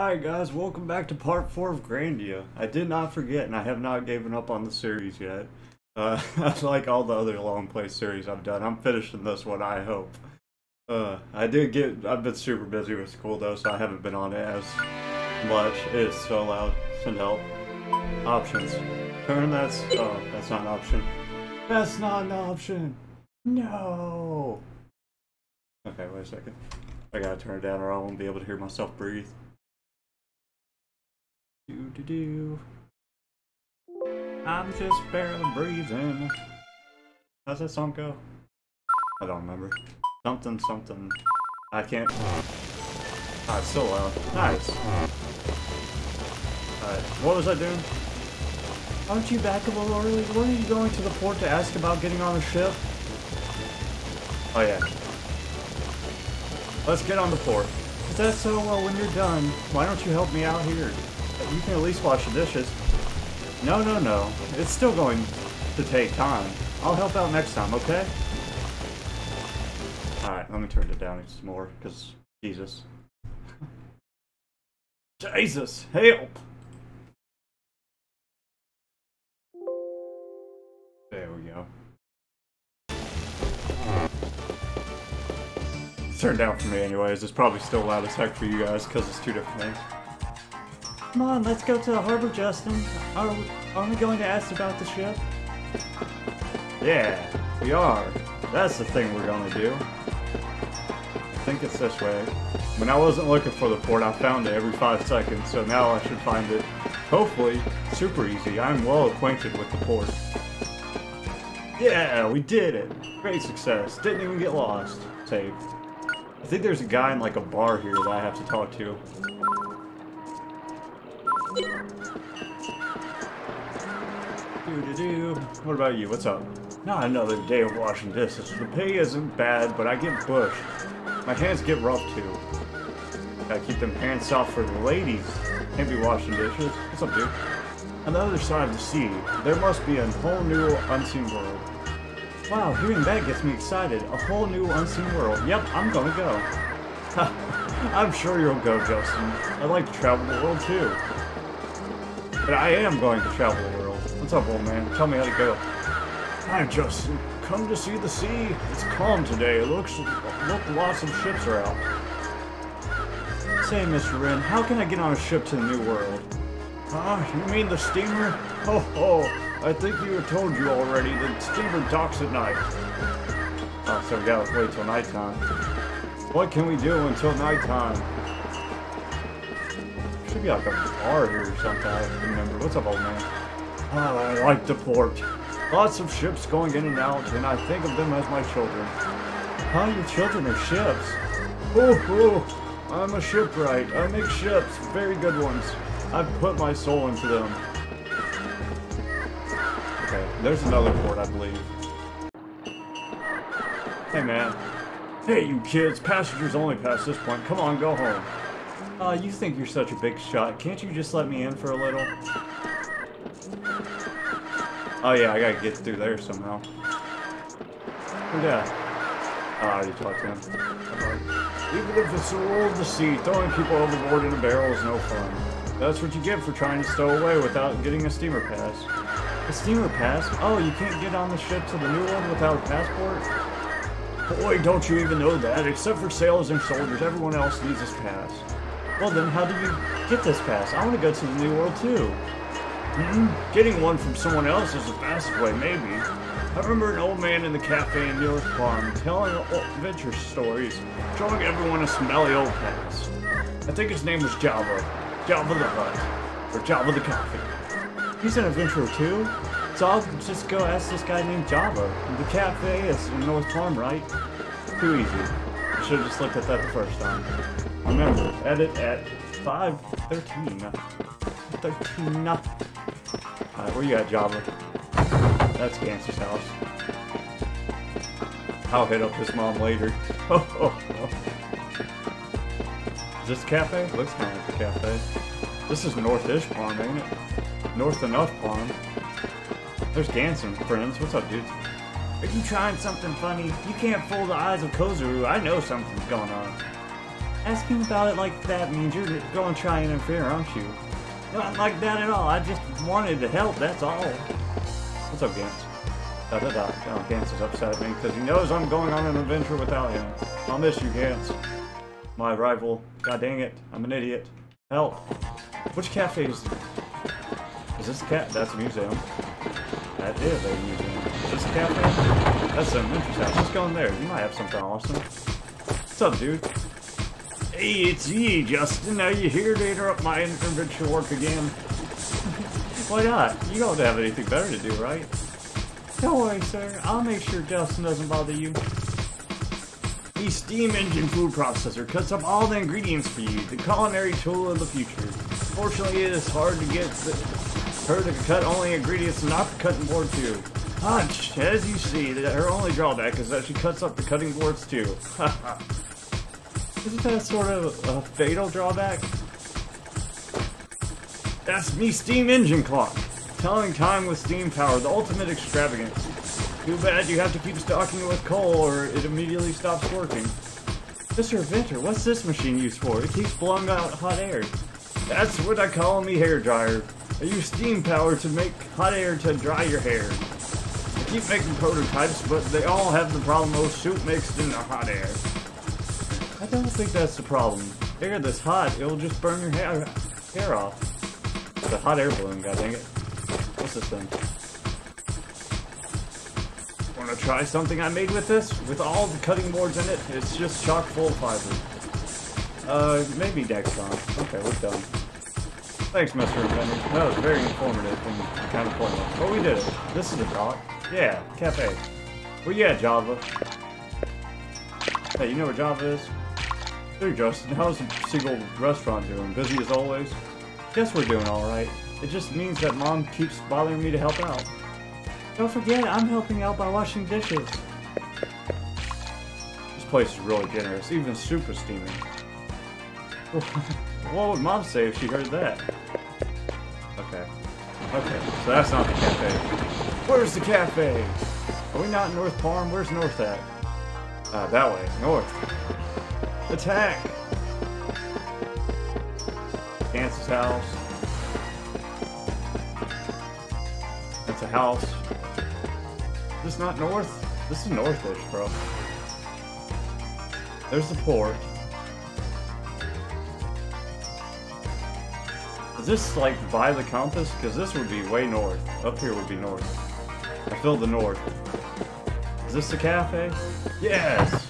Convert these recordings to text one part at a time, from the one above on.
Alright guys, welcome back to part 4 of Grandia. I did not forget and I have not given up on the series yet. Uh, like all the other long play series I've done, I'm finishing this one, I hope. Uh, I did get, I've been super busy with school though, so I haven't been on it as much. It is so loud. Send help. Options. Turn that's, oh, that's not an option. That's not an option! No! Okay, wait a second. I gotta turn it down or I won't be able to hear myself breathe. Do do do. I'm just barely breathing. How's that song go? I don't remember. Something, something. I can't. Ah, it's so loud. Nice. Alright, what was I doing? Aren't you back a little early? Weren't you going to the port to ask about getting on the ship? Oh yeah. Let's get on the port. Is that so? Well, when you're done, why don't you help me out here? You can at least wash the dishes. No, no, no. It's still going to take time. I'll help out next time, okay? Alright, let me turn it down some more, because Jesus. Jesus, help! There we go. Turn down for me anyways. It's probably still loud as heck for you guys because it's two different things. Come on, let's go to the harbor, Justin. Are, are we going to ask about the ship? Yeah, we are. That's the thing we're going to do. I think it's this way. When I wasn't looking for the port, I found it every five seconds, so now I should find it, hopefully, super easy. I'm well acquainted with the port. Yeah, we did it! Great success. Didn't even get lost. Saved. I think there's a guy in like a bar here that I have to talk to. Doo-doo-doo. What about you? What's up? Not another day of washing dishes. The pay isn't bad, but I get bushed. My hands get rough too. Gotta keep them hands soft for the ladies. Can't be washing dishes. What's up, dude? On the other side of the sea, there must be a whole new unseen world. Wow, hearing that gets me excited. A whole new unseen world. Yep, I'm gonna go. I'm sure you'll go, Justin. I'd like to travel the world too. But I am going to travel the world. What's up, old man? Tell me how to go. Hi, Justin. Come to see the sea. It's calm today. It looks look lots of ships are out. Say, Mr. Wren, how can I get on a ship to the New World? Ah, uh, you mean the steamer? Oh, oh, I think you were told you already. The steamer docks at night. Oh, so we gotta wait till nighttime. What can we do until nighttime? Should be like a bar here or something. I remember. What's up, old man? Oh, I like the port. Lots of ships going in and out, and I think of them as my children. Huh? Your children are ships? Oh, oh, I'm a shipwright. I make ships, very good ones. I've put my soul into them. Okay, there's another port, I believe. Hey, man. Hey, you kids, passengers only past this point. Come on, go home. Uh, you think you're such a big shot. Can't you just let me in for a little? Oh yeah, I gotta get through there somehow. Who's that? Oh, I already to him. Even if it's the world of the sea, throwing people overboard in a barrel is no fun. That's what you get for trying to stow away without getting a steamer pass. A steamer pass? Oh, you can't get on the ship to the new one without a passport? Boy, don't you even know that. Except for sailors and soldiers, everyone else needs this pass. Well then, how did you get this pass? I want to go to the New World too. Getting one from someone else is the fastest way, maybe. I remember an old man in the cafe in North Parm telling adventure stories, showing everyone a smelly old pass. I think his name was Java. Java the Hut. Or Java the Coffee. He's an adventurer too? So I'll just go ask this guy named Java. The cafe is in North Parm, right? Too easy. I should have just looked at that the first time. Remember, edit at 513. 13. Alright, where you at, Java? That's Gantz's house. I'll hit up his mom later. Oh, oh, oh. Is this a cafe? Looks kind of like a cafe. This is North-ish Farm, ain't it? North Enough Farm. There's Ganson, friends. What's up, dudes? Are you trying something funny? You can't fool the eyes of Kozaru. I know something's going on. Asking about it like that means you're going to try and interfere, aren't you? Not like that at all. I just wanted to help, that's all. What's up, Gantz? Da da da. Oh, Gantz is upset at me because he knows I'm going on an adventure without him. I'll miss you, Gantz. My rival. God dang it. I'm an idiot. Help. Which cafe is this? Is this a cat? That's a museum. That is a museum. Is this a cafe? That's an interest house. Let's go in there. You might have something awesome. What's up, dude? Hey, it's ye, Justin. Are you here to interrupt my intervention work again? Why not? You don't have anything better to do, right? Don't worry, sir. I'll make sure Justin doesn't bother you. The steam engine food processor cuts up all the ingredients for you, the culinary tool of the future. Fortunately, it is hard to get her to cut only ingredients and not the cutting board too. Hunch, as you see, her only drawback is that she cuts up the cutting boards too. Isn't that sort of a fatal drawback? That's me steam engine clock. Telling time with steam power, the ultimate extravagance. Too bad you have to keep stocking it with coal or it immediately stops working. Mr. Inventor, what's this machine used for? It keeps blowing out hot air. That's what I call me hair dryer. I use steam power to make hot air to dry your hair. I keep making prototypes, but they all have the problem of soup mixed in the hot air. I don't think that's the problem. Air that's hot, it'll just burn your hair, hair off. A hot air balloon, god dang it. What's this thing? Wanna try something I made with this? With all the cutting boards in it, it's just chock full of fiber. Uh, maybe Dexcom. Okay, we're done. Thanks, Mr. Inventor. That was very informative and kind of pointless. But we did it. This is a dock. Yeah, cafe. You at, Java? Hey, you know where Java is? There, Justin. How's the Seagull restaurant doing? Busy as always? Guess we're doing alright. It just means that Mom keeps bothering me to help out. Don't forget, I'm helping out by washing dishes. This place is really generous, even super steaming. what would Mom say if she heard that? Okay. Okay, so that's not the cafe. Where's the cafe? Are we not in North Parm? Where's North at? Uh, that way. North. Attack! Gantz's house. That's a house. Is this not north? This is northish, bro. There's the port. Is this like by the compass? Because this would be way north. Up here would be north. I feel the north. Is this the cafe? Yes!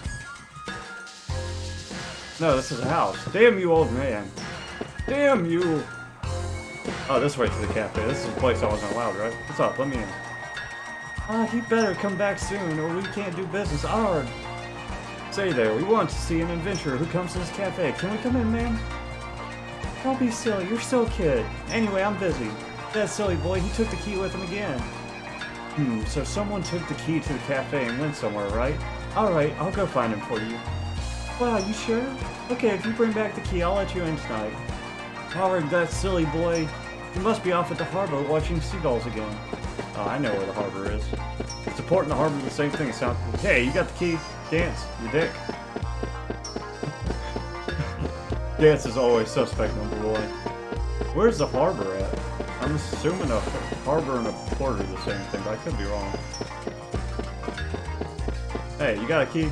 No, this is a house. Damn you, old man. Damn you! Oh, this way to the cafe. This is a place I wasn't allowed, right? What's up? Let me in. Ah, uh, he better come back soon, or we can't do business. Arg! Say there, we want to see an adventurer who comes to this cafe. Can we come in, man? Don't be silly, you're still a kid. Anyway, I'm busy. That silly boy, he took the key with him again. Hmm, so someone took the key to the cafe and went somewhere, right? Alright, I'll go find him for you. Wow, you sure? Okay, if you bring back the key, I'll let you in tonight. Howard, that silly boy. He must be off at the harbor watching seagulls again. Oh, I know where the harbor is. It's the port and the harbor the same thing. Sound Hey, you got the key. Dance, you dick. Dance is always suspect number one. Where's the harbor at? I'm assuming a harbor and a port are the same thing, but I could be wrong. Hey, you got a key?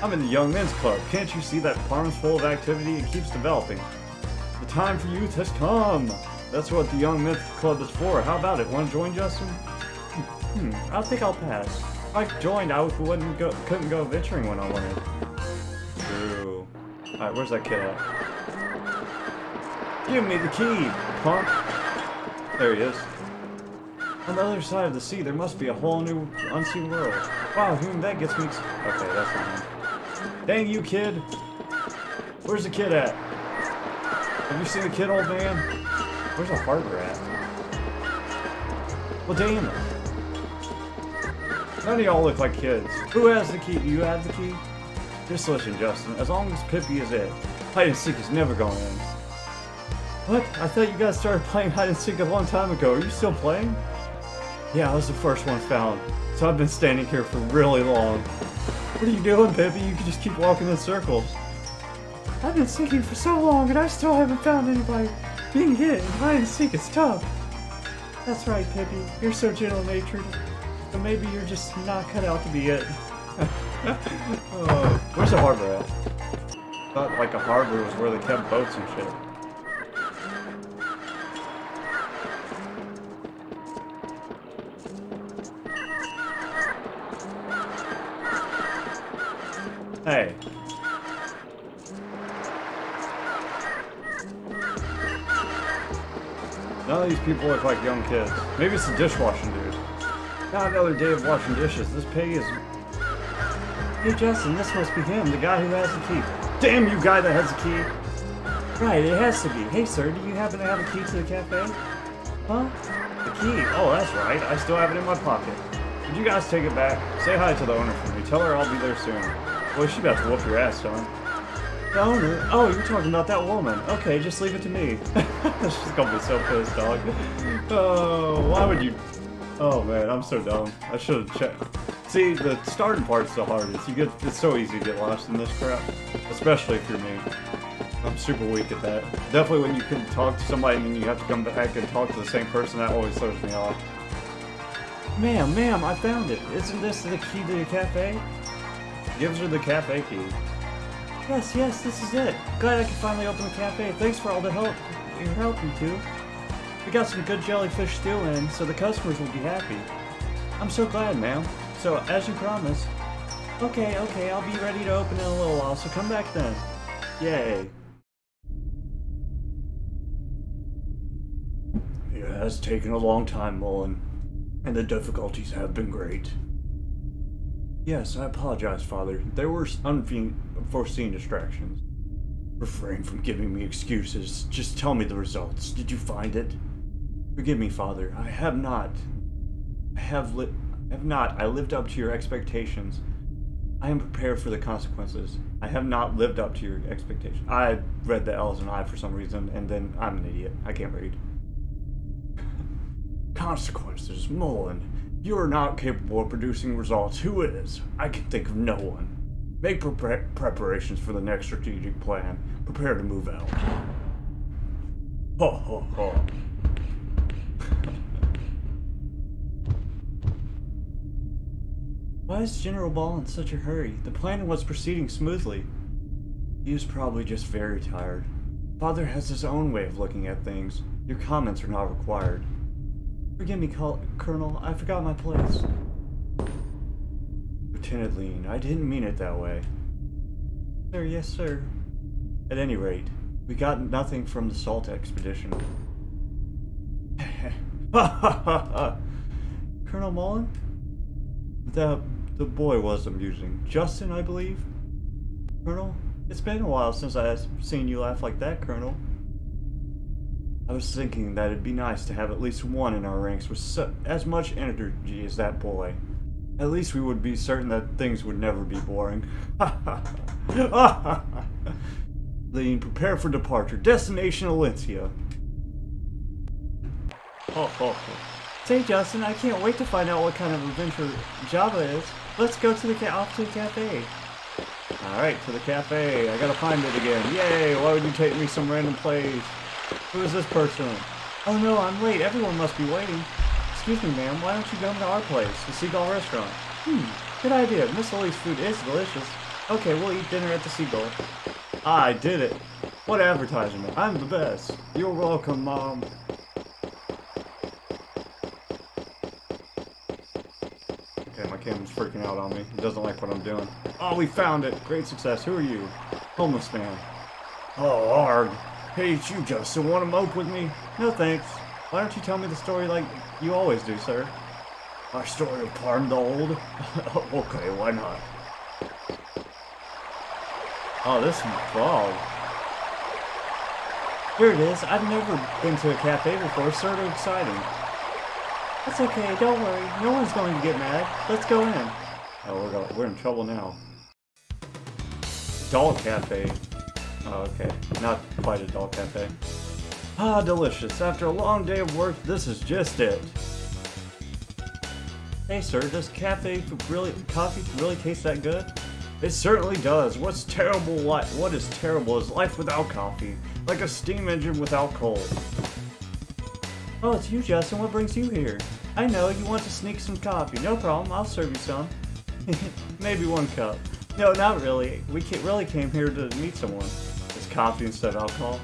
I'm in the Young Men's Club. Can't you see that farm's full of activity? It keeps developing. The time for youth has come. That's what the Young Men's Club is for. How about it? Want to join, Justin? Hmm, I think I'll pass. I joined, I wouldn't go, couldn't go venturing when I wanted. True. Alright, where's that kid at? Give me the key, punk! There he is. On the other side of the sea, there must be a whole new unseen world. Wow, whom that gets me... Okay, that's not him. Dang you, kid! Where's the kid at? Have you seen the kid, old man? Where's the harbor at? Well, damn it. None of y'all look like kids. Who has the key? Do you have the key? Just listen, Justin. As long as Pippi is it, hide and seek is never going to end. What? I thought you guys started playing hide and seek a long time ago. Are you still playing? Yeah, I was the first one found. So I've been standing here for really long. What are you doing, Pippi? You can just keep walking in circles. I've been seeking for so long and I still haven't found anybody. Being hit and hide and seek is tough. That's right, Pippi. You're so gentle-natured. But maybe you're just not cut out to be it. oh, where's the harbor at? Thought like a harbor was where they kept boats and shit. Hey. None of these people look like young kids. Maybe it's the dishwashing dude. Not another day of washing dishes. This pig is... Hey Justin, this must be him, the guy who has the key. Damn you guy that has the key! Right, it has to be. Hey sir, do you happen to have a key to the cafe? Huh? The key? Oh, that's right. I still have it in my pocket. Could you guys take it back? Say hi to the owner for me. Tell her I'll be there soon. Boy, she about to whoop your ass, son. The owner? Oh, you're talking about that woman. Okay, just leave it to me. She's gonna be so pissed, dog. Oh, why would you... Oh, man, I'm so dumb. I should have checked. See, the starting part's the hardest. You get It's so easy to get lost in this crap. Especially if you're me. I'm super weak at that. Definitely when you can talk to somebody and then you have to come back and talk to the same person, that always throws me off. Ma'am, ma'am, I found it. Isn't this the key to the cafe? Gives her the cafe key. Yes, yes, this is it. Glad I could finally open the cafe. Thanks for all the help. you're helping too. We got some good jellyfish stew in, so the customers will be happy. I'm so glad, ma'am. So, as you promised. Okay, okay, I'll be ready to open in a little while, so come back then. Yay. It has taken a long time, Mullen, and the difficulties have been great. Yes, I apologize, Father. There were unforeseen distractions. Refrain from giving me excuses. Just tell me the results. Did you find it? Forgive me, Father. I have not. I have li- have not. I lived up to your expectations. I am prepared for the consequences. I have not lived up to your expectations. I read the L's and I for some reason, and then I'm an idiot. I can't read. consequences, Mullen. You are not capable of producing results. Who is? I can think of no one. Make pre preparations for the next strategic plan. Prepare to move out. Ho ho ho. Why is General Baal in such a hurry? The plan was proceeding smoothly. He is probably just very tired. Father has his own way of looking at things. Your comments are not required. Forgive me, Colonel. I forgot my place. Lieutenant Leen, I didn't mean it that way. Sir, yes, sir. At any rate, we got nothing from the Sult expedition. Colonel Mullen? The, the boy was amusing. Justin, I believe? Colonel? It's been a while since I've seen you laugh like that, Colonel. I was thinking that it'd be nice to have at least one in our ranks with so, as much energy as that boy. At least we would be certain that things would never be boring. Leen, prepare for departure. Destination Olyncia. Oh, oh, oh. Say, Justin, I can't wait to find out what kind of adventure Java is. Let's go to the ca off to the cafe. Alright, to the cafe. I gotta find it again. Yay! Why would you take me some random place? Who is this person? Oh no, I'm late. Everyone must be waiting. Excuse me, ma'am. Why don't you come to our place, the Seagull Restaurant? Hmm, good idea. Miss Lily's food is delicious. Okay, we'll eat dinner at the Seagull. I did it. What advertisement? I'm the best. You're welcome, Mom. Okay, my camera's freaking out on me. It doesn't like what I'm doing. Oh, we found it. Great success. Who are you? Homeless man. Oh, arg. Hey, it's you, Justin. Want to mope with me? No, thanks. Why don't you tell me the story like you always do, sir? Our story of Parm the Old? okay, why not? Oh, this frog. Here it is. I've never been to a cafe before. Sort of exciting. That's okay. Don't worry. No one's going to get mad. Let's go in. Oh, we're, we're in trouble now. Adult cafe. Oh, okay. Not quite adult cafe. Ah, delicious. After a long day of work, this is just it. Hey, sir, does cafe really coffee really taste that good? It certainly does. What's terrible life? What is terrible is life without coffee, like a steam engine without coal. Oh, it's you, Justin. What brings you here? I know you want to sneak some coffee. No problem. I'll serve you some. Maybe one cup. No, not really. We really came here to meet someone. Coffee instead of alcohol.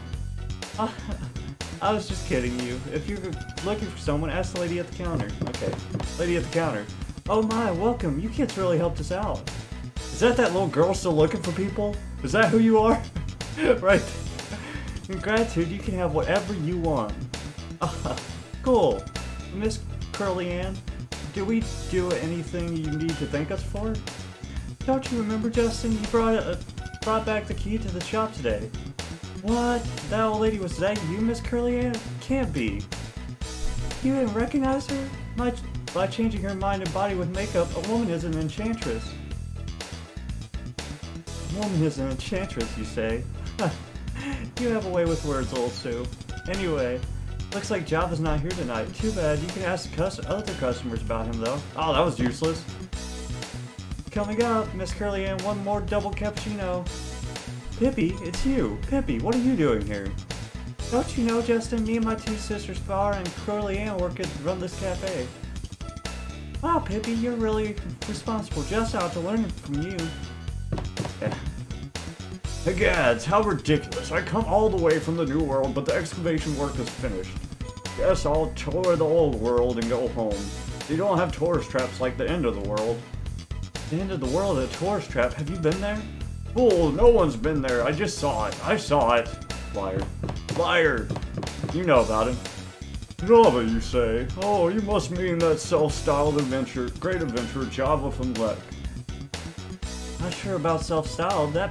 I was just kidding you. If you're looking for someone, ask the lady at the counter. Okay, lady at the counter. Oh my, welcome. You kids really helped us out. Is that that little girl still looking for people? Is that who you are? right. In gratitude, you can have whatever you want. cool. Miss Curly Ann, do we do anything you need to thank us for? Don't you remember, Justin? You brought a, brought back the key to the shop today. What? That old lady was that you, Miss Curly Ann? Can't be. You didn't recognize her? By, by changing her mind and body with makeup, a woman is an enchantress. A woman is an enchantress, you say? you have a way with words, old Sue. Anyway, looks like Java's not here tonight. Too bad. You can ask the other customers about him, though. Oh, that was useless. Coming up, Miss Curly Ann, one more double cappuccino. Pippi, it's you. Pippi, what are you doing here? Don't you know, Justin, me and my two sisters, Far and Curly Ann, work at run this cafe. Wow, Pippi, you're really responsible. Just out to learn from you. Hey, Gads, how ridiculous. I come all the way from the new world, but the excavation work is finished. Guess I'll tour the old world and go home. You don't have tourist traps like the end of the world. The end of the world, a tourist trap. Have you been there? Fool, no one's been there. I just saw it. I saw it. Liar. Liar. You know about him. Java, you say? Oh, you must mean that self-styled adventure, great adventure, Java from Lek. Not sure about self-styled, that,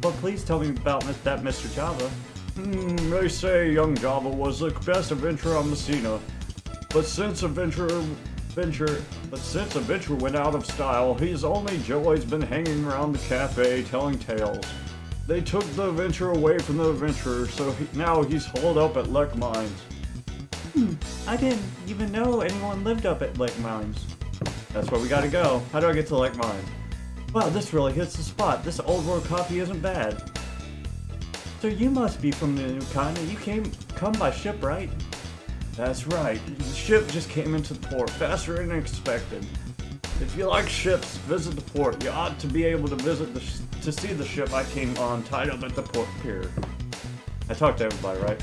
but please tell me about that Mr. Java. Hmm, they say young Java was the best adventurer on Messina. But since adventure But since Adventure went out of style, he's only always been hanging around the cafe telling tales. They took the adventure away from the adventurer, so he, now he's holed up at Lek Mines. Hmm, I didn't even know anyone lived up at Lek Mines. That's where we gotta go. How do I get to Lek Mines? Wow, this really hits the spot. This old world coffee isn't bad. So you must be from the new continent. You came come by ship, right? That's right. The ship just came into the port faster than expected. If you like ships, visit the port. You ought to be able to visit the to see the ship I came on tied up at the port pier. I talked to everybody, right?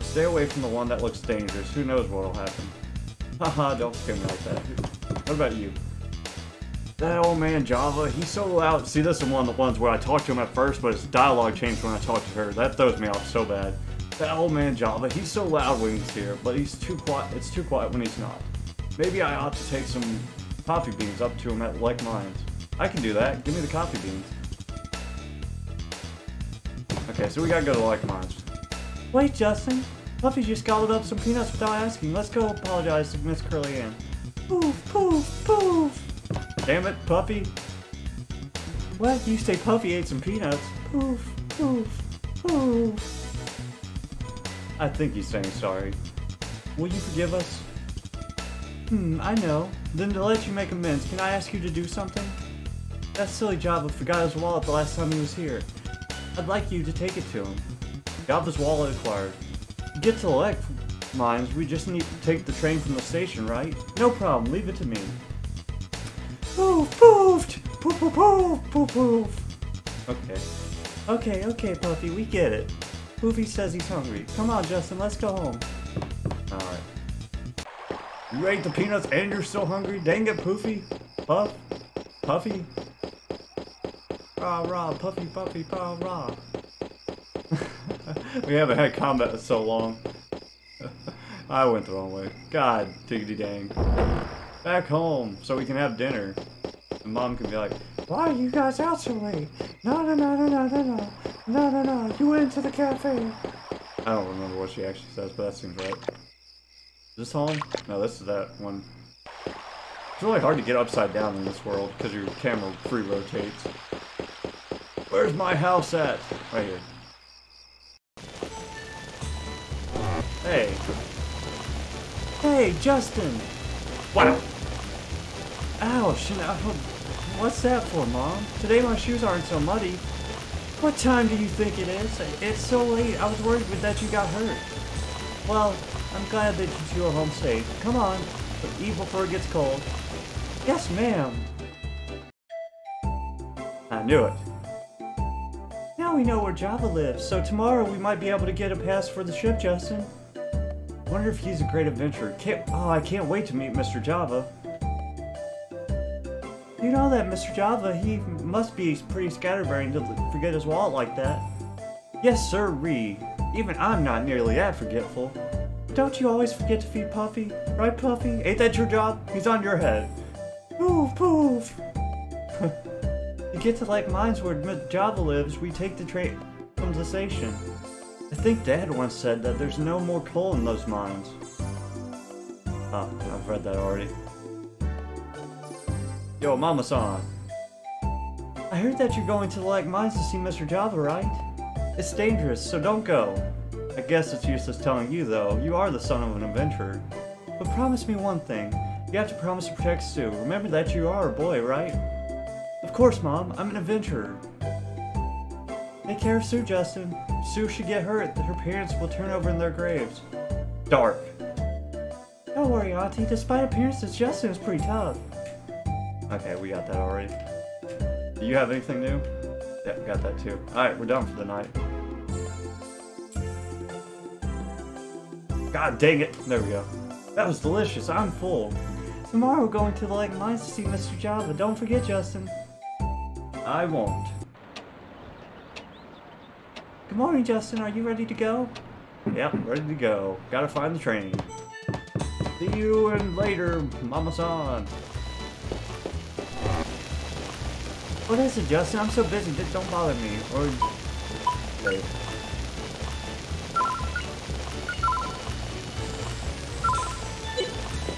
Stay away from the one that looks dangerous. Who knows what'll happen. Haha, don't scare me like that. What about you? That old man Java, he's so loud. See, this is one of the ones where I talked to him at first, but his dialogue changed when I talked her. That throws me off so bad. That old man Java, he's so loud when he's here, but he's too quiet. It's too quiet when he's not. Maybe I ought to take some coffee beans up to him at Lek Mines. I can do that. Give me the coffee beans. Okay, so we gotta go to Lek Mines. Wait, Justin. Puffy just gobbled up some peanuts without asking. Let's go apologize to Miss Curly Ann. Poof, poof, poof. Damn it, Puffy. What? You say Puffy ate some peanuts? Poof, poof, I think he's saying sorry. Will you forgive us? Hmm, I know. Then to let you make amends, can I ask you to do something? That silly Java forgot his wallet the last time he was here. I'd like you to take it to him. Java's wallet acquired. Get to Lek mines, we just need to take the train from the station, right? No problem, leave it to me. Poof, poofed! Poof, poof, poof, poof, poof. Okay. Okay, okay, Puffy, we get it. Poofy says he's hungry. Come on, Justin, let's go home. Alright. You ate the peanuts and you're still hungry? Dang it, Poofy. Puff. Puffy. Rah, rah, Puffy, Puffy, rah, rah. we haven't had combat in so long. I went the wrong way. God, diggity dang back home so we can have dinner. Mom can be like, why are you guys out so late? No, no, no, no, no, no, no, no, no, no, you went to the cafe. I don't remember what she actually says, but that seems right. Is this home? No, this is that one. It's really hard to get upside down in this world because your camera free rotates. Where's my house at? Right here. Hey. Hey, Justin. Wow. Ouch, now, what's that for, Mom? Today my shoes aren't so muddy. What time do you think it is? It's so late, I was worried that you got hurt. Well, I'm glad that you two are home safe. Come on, but eat before it gets cold. Yes, ma'am. I knew it. Now we know where Java lives, so tomorrow we might be able to get a pass for the ship, Justin. Wonder if he's a great adventurer. Can't, oh, I can't wait to meet Mr. Java. You know that Mr. Java, he must be pretty scatterbrained to forget his wallet like that. Yes, sir, Ree. Even I'm not nearly that forgetful. Don't you always forget to feed Puffy? Right, Puffy? Ain't that your job? He's on your head. Poof, poof. you get to like mines where Mr. Java lives, we take the train from the station. I think Dad once said that there's no more coal in those mines. Oh, I've read that already. Yo, Mama-san. I heard that you're going to the Like Mines to see Mr. Java, right? It's dangerous, so don't go. I guess it's useless telling you, though. You are the son of an adventurer. But promise me one thing. You have to promise to protect Sue. Remember that you are a boy, right? Of course, Mom. I'm an adventurer. Take care of Sue, Justin. If Sue should get hurt, her parents will turn over in their graves. Dark. Don't worry, Auntie. Despite appearances, Justin is pretty tough. Okay, we got that already. Do you have anything new? Yeah, got that too. Alright, we're done for the night. God dang it. There we go. That was delicious. I'm full. Tomorrow we're going to the Lake Mines to see Mr. Java. Don't forget, Justin. I won't. Good morning, Justin. Are you ready to go? Yep, ready to go. Gotta find the train. See you and later, Mama-san. What is it, Justin? I'm so busy. Just Don't bother me. Or... Wait.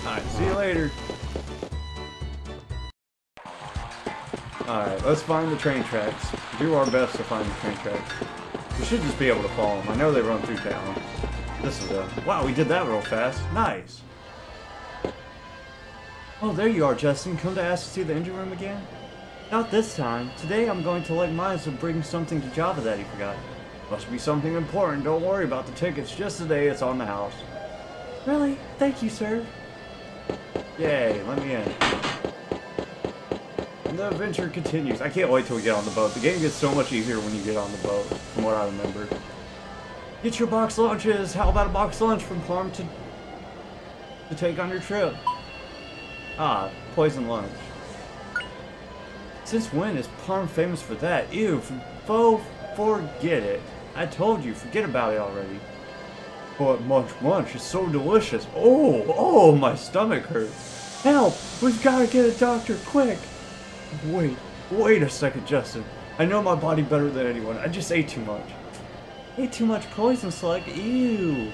Alright, see you later. Alright, let's find the train tracks. Do our best to find the train tracks. We should just be able to follow them. I know they run through town. This is a... Wow, we did that real fast. Nice. Oh, there you are, Justin. Come to ask to see the engine room again? Not this time. Today I'm going to let Miles to bring something to Java that he forgot. Must be something important. Don't worry about the tickets. Just today it's on the house. Really? Thank you, sir. Yay, let me in. And the adventure continues. I can't wait till we get on the boat. The game gets so much easier when you get on the boat, from what I remember. Get your box lunches. How about a box lunch from Farm to to take on your trip? Ah, poison lunch. Since when is Parm famous for that? Ew, fo forget it. I told you, forget about it already. But munch munch is so delicious. Oh, oh, my stomach hurts. Help! We've got to get a doctor, quick! Wait, wait a second, Justin. I know my body better than anyone. I just ate too much. Ate too much poison slug? Ew!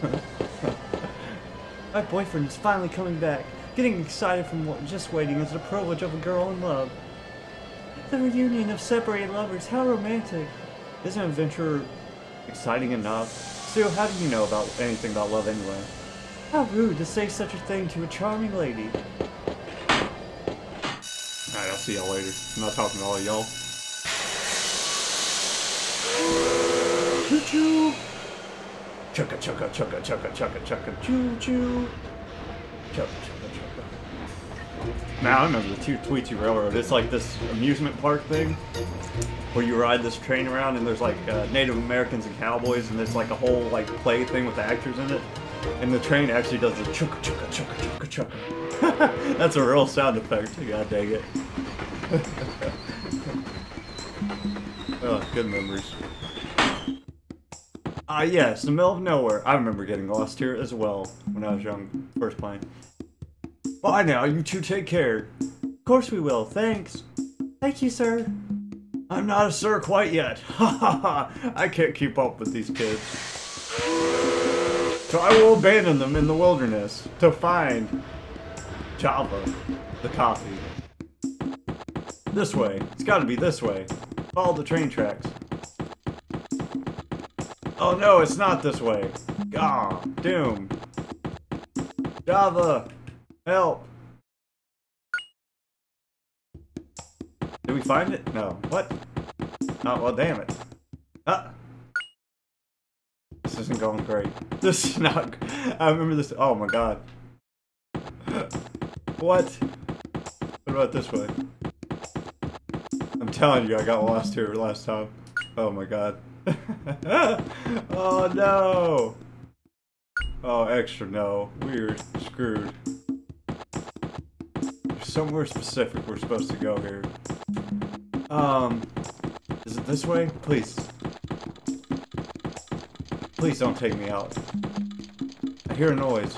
my boyfriend is finally coming back. Getting excited from just waiting is the privilege of a girl in love. The reunion of separated lovers, how romantic. Isn't adventure exciting enough? Sue, how do you know about anything about love anyway? How rude to say such a thing to a charming lady. Alright, I'll see y'all later. I'm not talking to all y'all. Choo-choo! Chugga chugga chugga chugga chugga chugga choo-choo! Chugga chugga Now I remember the two Tweety Railroad. It's like this amusement park thing where you ride this train around and there's like uh, Native Americans and cowboys and there's like a whole like play thing with the actors in it. And the train actually does the chugga chugga chugga chugga chugga. That's a real sound effect. God dang it. oh, good memories. Ah, uh, yes, the middle of nowhere. I remember getting lost here as well when I was young, first playing. Bye now, you two take care. Of course we will, thanks. Thank you, sir. I'm not a sir quite yet. Ha ha ha, I can't keep up with these kids. So I will abandon them in the wilderness to find Java, the coffee. This way. It's gotta be this way. Follow the train tracks. Oh no, it's not this way. Ah, doom. Java, help. Did we find it? No. What? Oh, well, damn it. Ah. This isn't going great. This is not... I remember this... Oh, my God. What? What about this way? I'm telling you, I got lost here last time. Oh, my God. oh, no! Oh, extra no. We're screwed. Somewhere specific we're supposed to go here. Um, is it this way? Please. Please don't take me out. I hear a noise.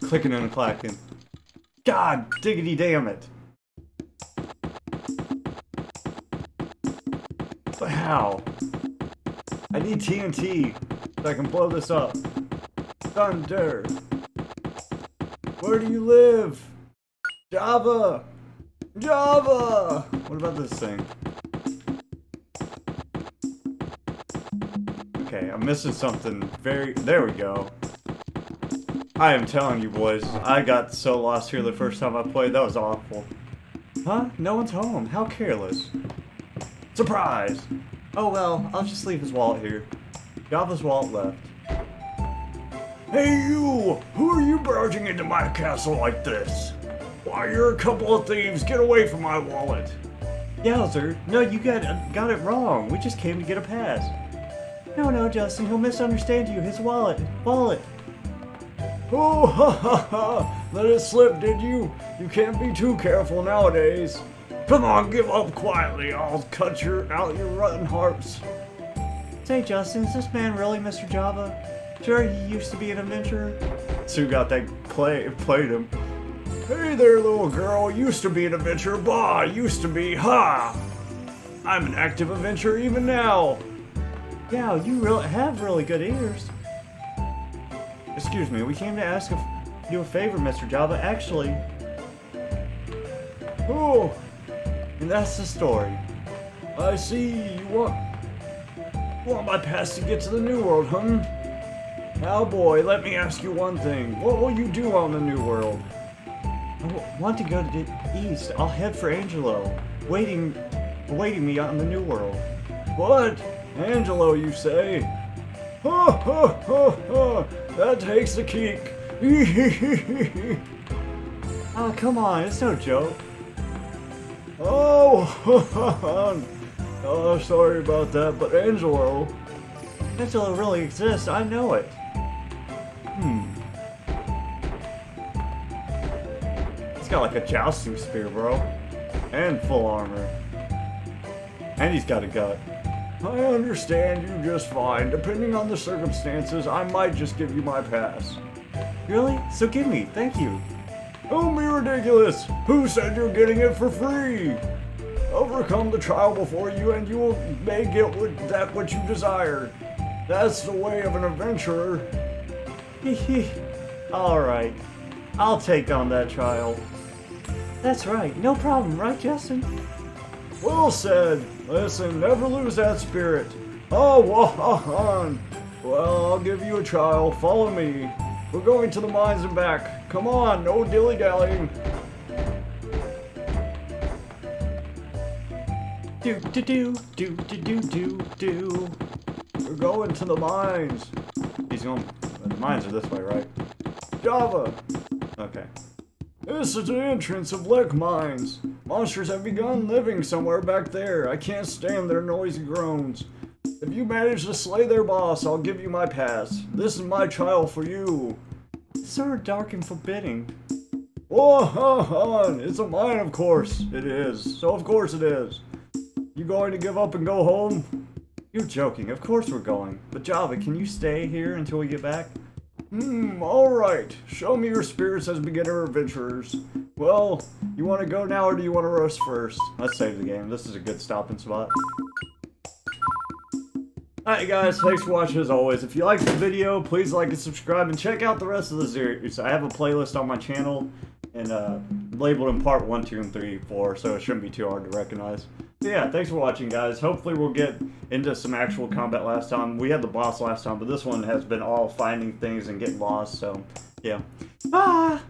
Clicking and clacking. God diggity damn it. But how? I need TNT so I can blow this up. Thunder. Where do you live? Java! Java! What about this thing? Okay, I'm missing something very... There we go. I am telling you boys, I got so lost here the first time I played, that was awful. Huh? No one's home. How careless. Surprise! Oh well, I'll just leave his wallet here. Java's wallet left. Hey you! Who are you barging into my castle like this? Why, you're a couple of thieves. Get away from my wallet. Yowzer, no, you got uh, got it wrong. We just came to get a pass. No, no, Justin, he'll misunderstand you. His wallet. Wallet. Oh, ha ha ha! Let it slip, did you? You can't be too careful nowadays. Come on, give up quietly. I'll cut your out your rotten hearts. Say, Justin, is this man really Mr. Java? Sure, he used to be an adventurer. Sue got that play played him. Hey there, little girl. Used to be an adventurer. Bah, used to be. Ha! I'm an active adventurer even now. Yeah, you really have really good ears. Excuse me, we came to ask you a favor, Mr. Java. Actually, Oh, and that's the story. I see. You want want my pass to get to the new world, huh? Now, boy, let me ask you one thing. What will you do on the new world? I want to go to the east. I'll head for Angelou, waiting, awaiting me on the new world. What? Angelou, you say? Ha ha ha ha! That takes the cake. Ah, come on, it's no joke. oh, oh, sorry about that, but Angelou. Angelou really exists. I know it. Got like a jousting spear, bro, and full armor, and he's got a gut. I understand you just fine. Depending on the circumstances, I might just give you my pass. Really? So give me. Thank you. Don't be ridiculous! Who said you're getting it for free? Overcome the trial before you, and you will, may get what, that what you desire. That's the way of an adventurer. All right. I'll take on that trial. That's right. No problem, right, Justin? Well said. Listen, never lose that spirit. Oh, Wahan. Well, I'll give you a trial. Follow me. We're going to the mines and back. Come on, no dilly dallying. Do do do do do do do do. We're going to the mines. He's going. The mines are this way, right? Java. Okay. This is the entrance of Lek Mines. Monsters have begun living somewhere back there. I can't stand their noisy groans. If you manage to slay their boss, I'll give you my pass. This is my trial for you. It's of dark and forbidding. Oh, ha, ha. It's a mine, of course. It is. So of course it is. You going to give up and go home? You're joking. Of course we're going. But Java, can you stay here until we get back? Hmm, alright. Show me your spirits as beginner adventurers. Well, you want to go now or do you want to rush first? Let's save the game. This is a good stopping spot. Alright guys, thanks for watching as always. If you liked the video, please like and subscribe and check out the rest of the series. I have a playlist on my channel and uh, labeled in part 1, 2, and 3, 4, so it shouldn't be too hard to recognize. Yeah, thanks for watching guys. Hopefully we'll get into some actual combat last time. We had the boss last time, but this one has been all finding things and getting lost, so yeah. Bye!